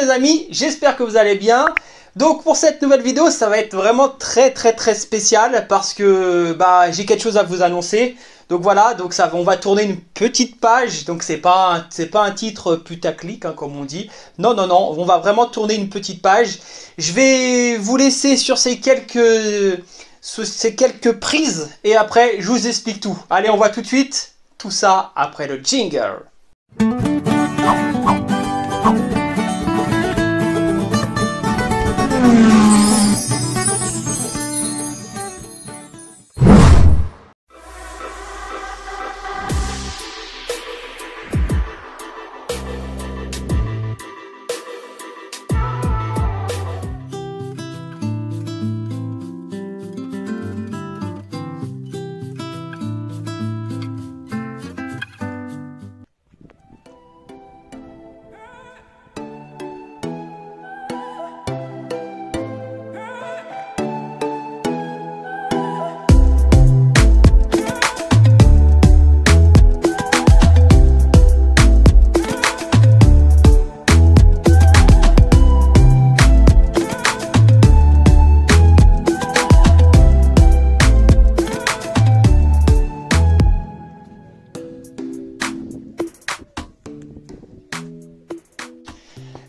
Les amis, j'espère que vous allez bien. Donc pour cette nouvelle vidéo, ça va être vraiment très très très spécial parce que bah j'ai quelque chose à vous annoncer. Donc voilà, donc ça, on va tourner une petite page. Donc c'est pas c'est pas un titre putaclic hein, comme on dit. Non non non, on va vraiment tourner une petite page. Je vais vous laisser sur ces quelques ces quelques prises et après je vous explique tout. Allez, on voit tout de suite tout ça après le jingle. Mm-hmm.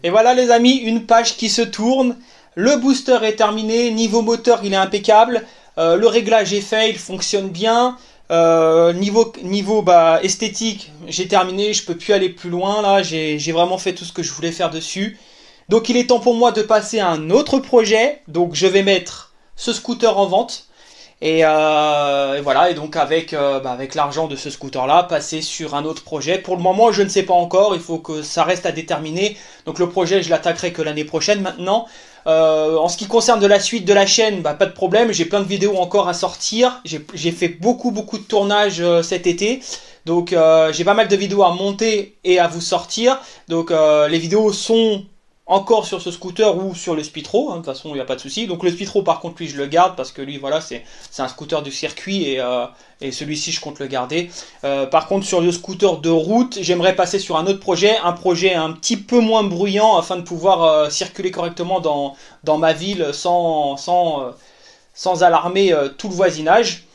Et voilà les amis, une page qui se tourne. Le booster est terminé, niveau moteur il est impeccable. Euh, le réglage est fait, il fonctionne bien. Euh, niveau niveau bah, esthétique, j'ai terminé, je peux plus aller plus loin là, j'ai vraiment fait tout ce que je voulais faire dessus. Donc il est temps pour moi de passer à un autre projet. Donc je vais mettre ce scooter en vente. Euh, et, voilà, et donc avec, euh, bah, avec l'argent de ce scooter-là, passer sur un autre projet. Pour le moment, je ne sais pas encore, il faut que ça reste à déterminer. Donc le projet, je l'attaquerai que l'année prochaine maintenant. Euh, en ce qui concerne de la suite de la chaîne, bah, pas de problème, j'ai plein de vidéos encore à sortir. J'ai fait beaucoup beaucoup de tournages cet été. Donc j'ai pas mal de vidéos à monter et à vous sortir. Donc les vidéos sont encore sur ce scooter ou sur le Spitro, hein, de toute façon il n'y a pas de souci. Donc le Spitro par contre lui je le garde parce que lui voilà c'est un scooter du circuit et, euh, et celui-ci je compte le garder. Euh, par contre sur le scooter de route j'aimerais passer sur un autre projet, un projet un petit peu moins bruyant afin de pouvoir euh, circuler correctement dans, ma ville sans alarmer tout le voisinage.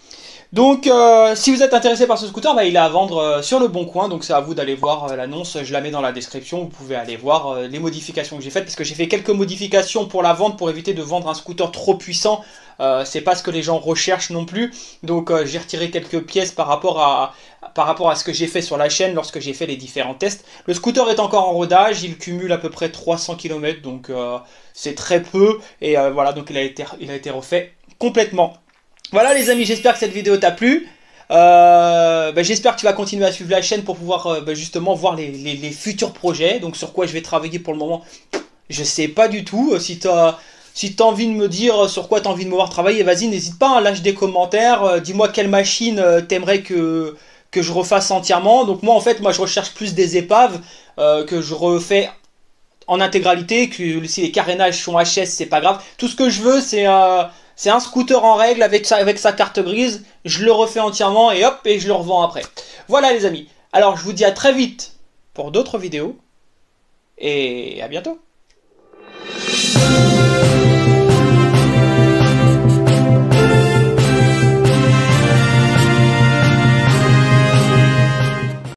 Donc, euh, si vous êtes intéressé par ce scooter, bah, il est à vendre euh, sur le bon coin. Donc, c'est à vous d'aller voir euh, l'annonce. Je la mets dans la description. Vous pouvez aller voir les modifications que j'ai faites. Parce que j'ai fait quelques modifications pour la vente pour éviter de vendre un scooter trop puissant. c'est pas ce que les gens recherchent non plus. Donc, j'ai retiré quelques pièces par rapport à, par rapport à ce que j'ai fait sur la chaîne lorsque j'ai fait les différents tests. Le scooter est encore en rodage. Il cumule à peu près 300 km. Donc, c'est très peu. Et voilà, donc il a été, il a été refait complètement. Voilà les amis, j'espère que cette vidéo t'a plu. Euh, bah, j'espère que tu vas continuer à suivre la chaîne pour pouvoir euh, bah, justement voir les, futurs projets. Donc sur quoi je vais travailler pour le moment, je sais pas du tout. Euh, si tu as, si envie de me dire sur quoi tu as envie de me voir travailler, vas-y, n'hésite pas, hein, lâche des commentaires. Dis-moi quelle machine t'aimerais que, que je refasse entièrement. Donc moi en fait, moi je recherche plus des épaves que je refais en intégralité. Si les carénages sont HS, c'est pas grave. Tout ce que je veux, c'est... C'est un scooter en règle avec sa, carte grise. Je le refais entièrement et hop, et je le revends après. Voilà les amis. Alors je vous dis à très vite pour d'autres vidéos. Et à bientôt.